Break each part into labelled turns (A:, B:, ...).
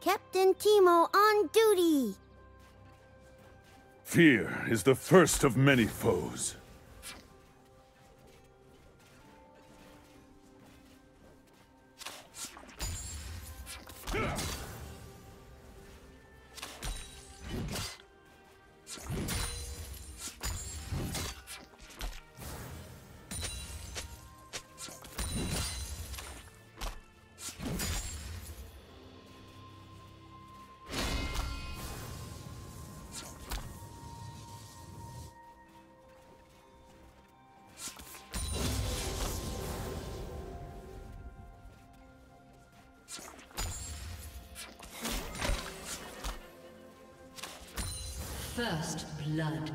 A: Captain Teemo on duty.
B: Fear is the first of many foes.
C: First blood.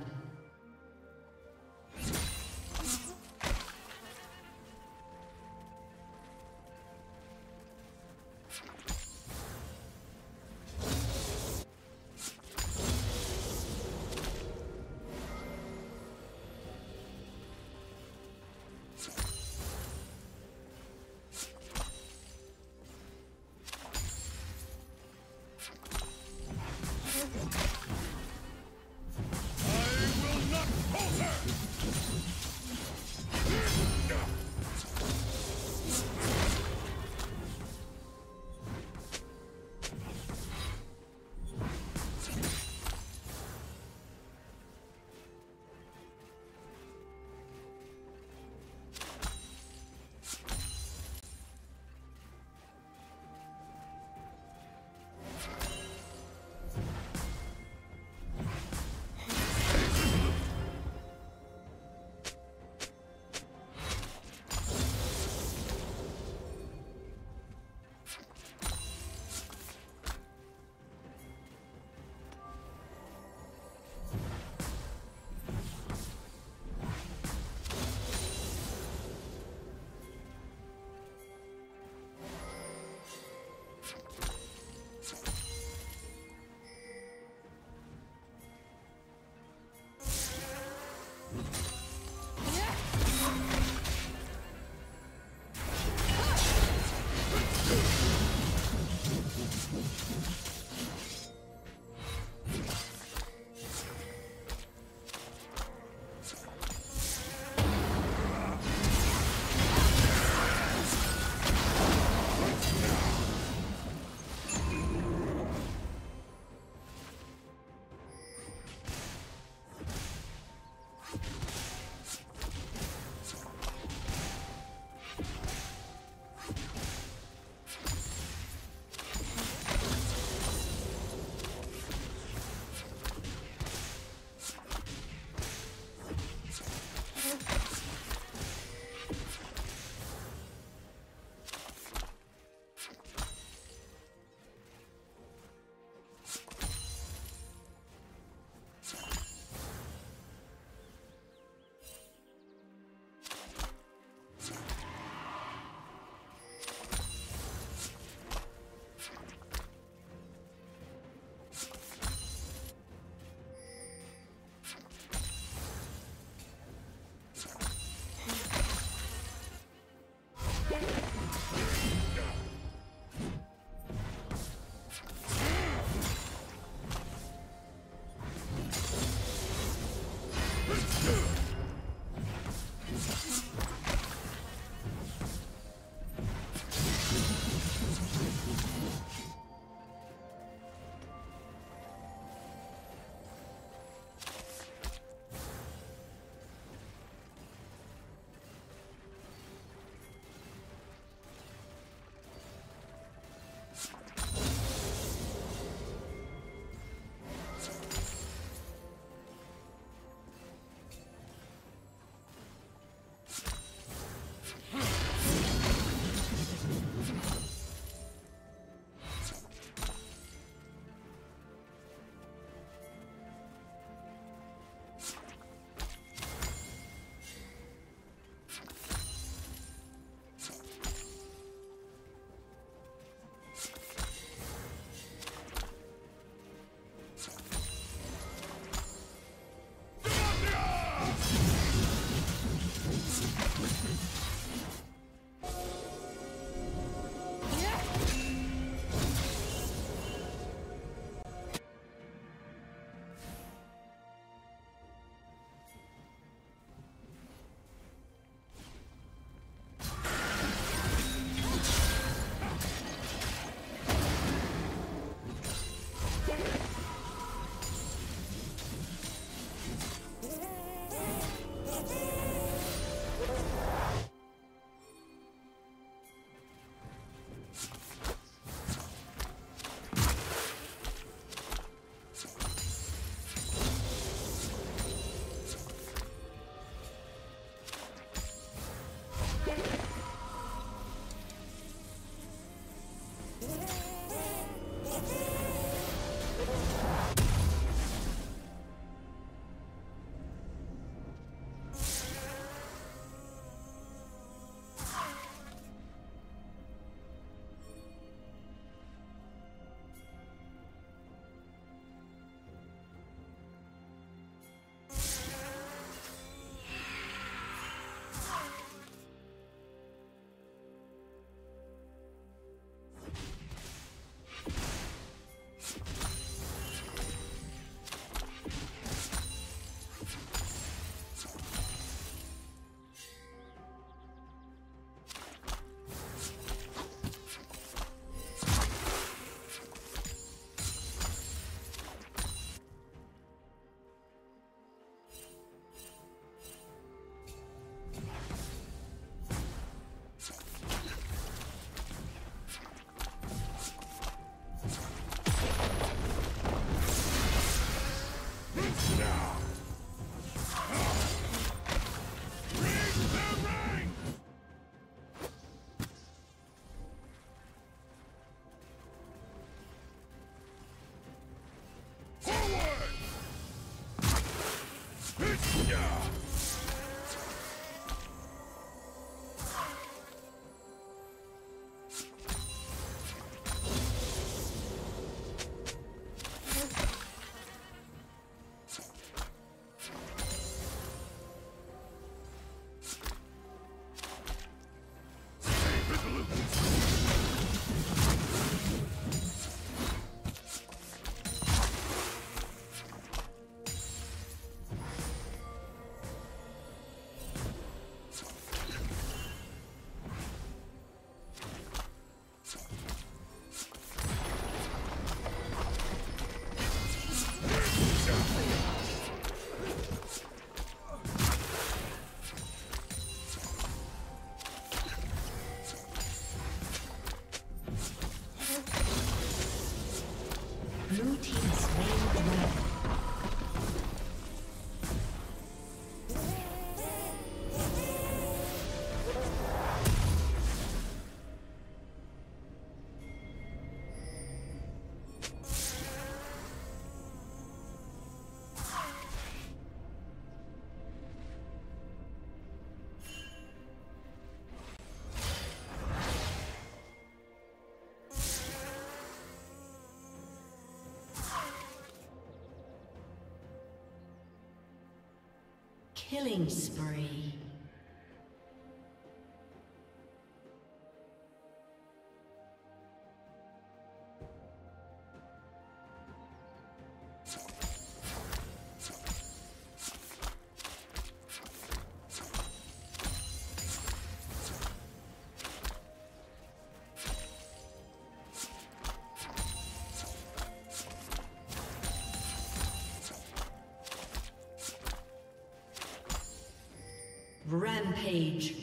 C: Killing spree. Rampage.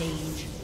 C: Rampage.